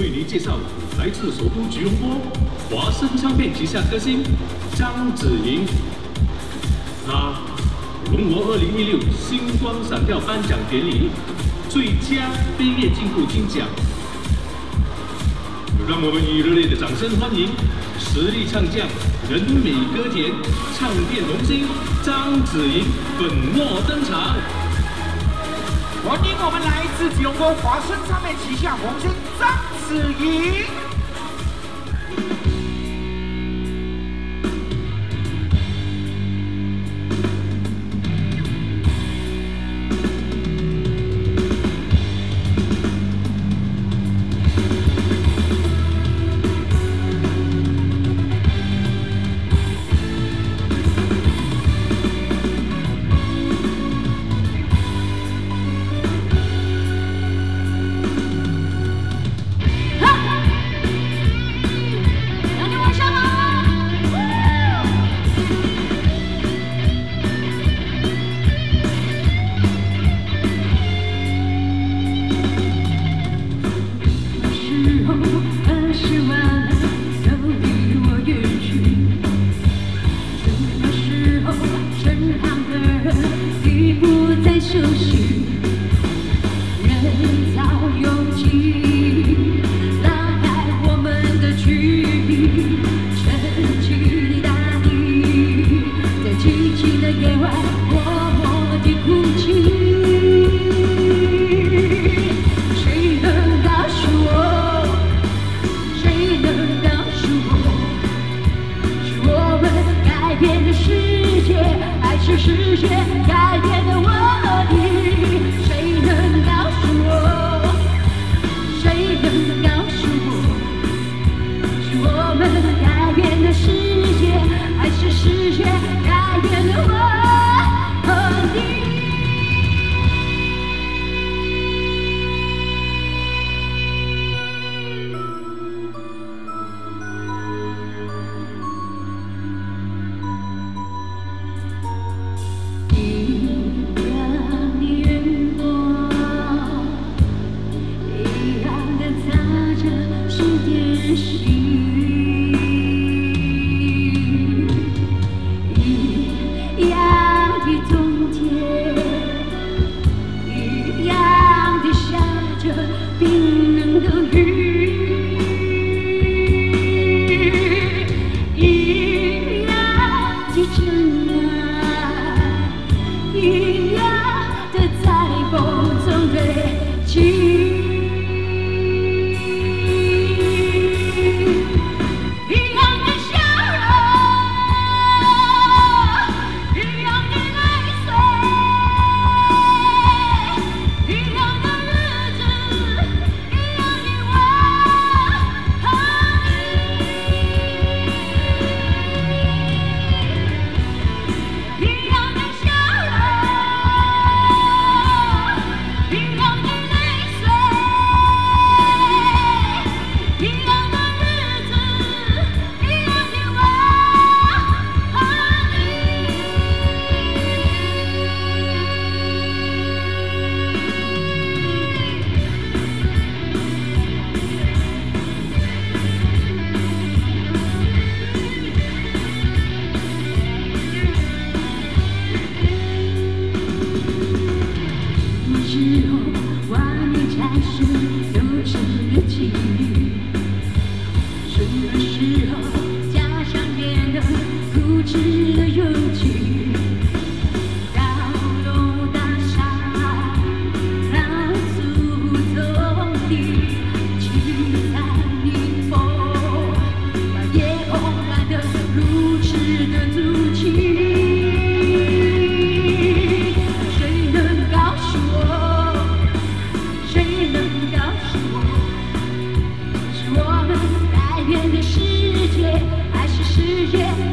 为您介绍来自首都吉隆坡华声唱片旗下歌星张子莹。她荣获二零一六星光闪耀颁奖典礼最佳飞跃进步金奖。让我们以热烈的掌声欢迎实力唱将、人美歌甜、唱片龙星张子莹粉墨登场。欢迎我们来自吉隆坡华声唱片旗下红星张子怡。夜晚默默地哭泣。谁能告诉我？谁能告诉我？是我们改变了世界，还是世界改变了我面产生幼稚世界，